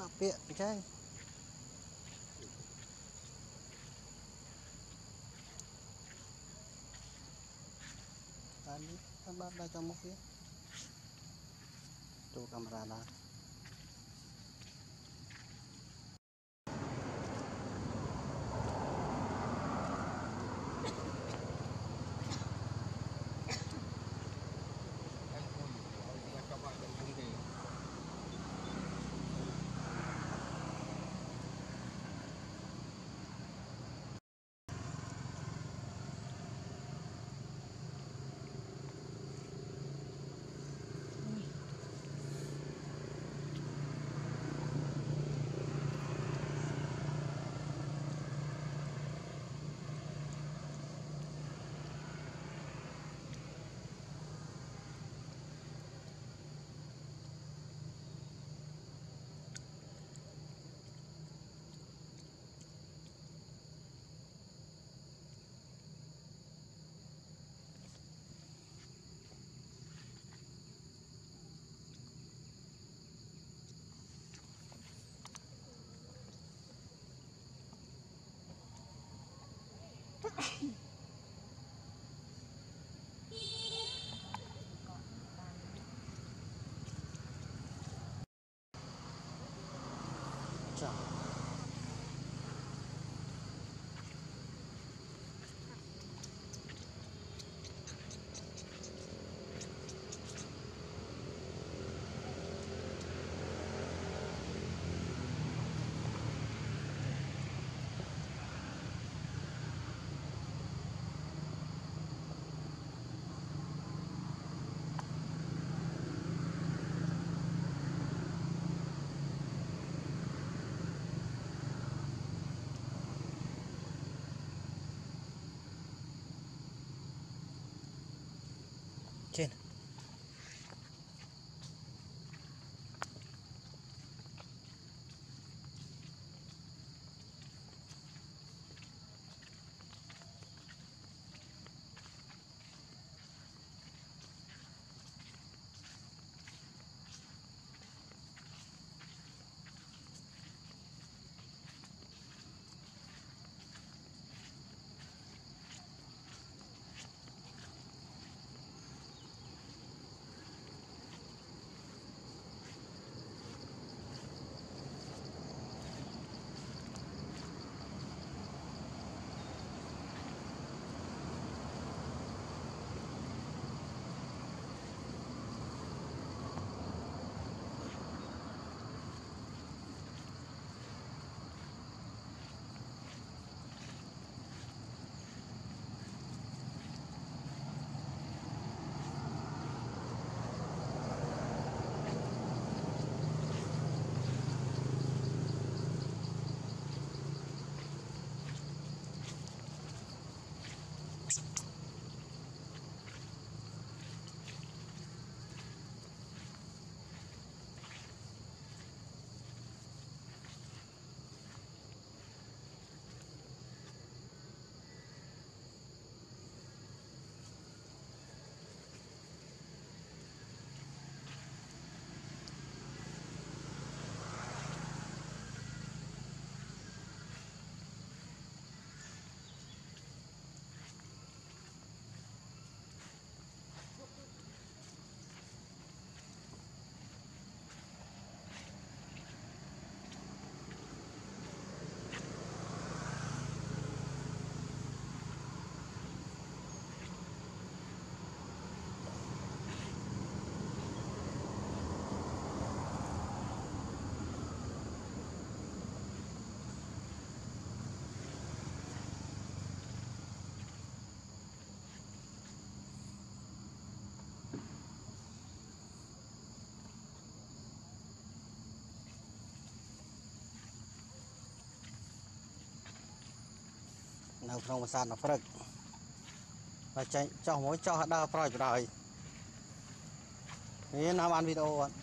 Tapi, okay. Tadi, tambah baca mufi. Tuh kamera. 자. Trên. នៅក្នុងប្រាសាទនៅព្រឹកបើចេញចោះមួយចោះដើរប្រយប្រយនេះណាបានវីដេអូអត់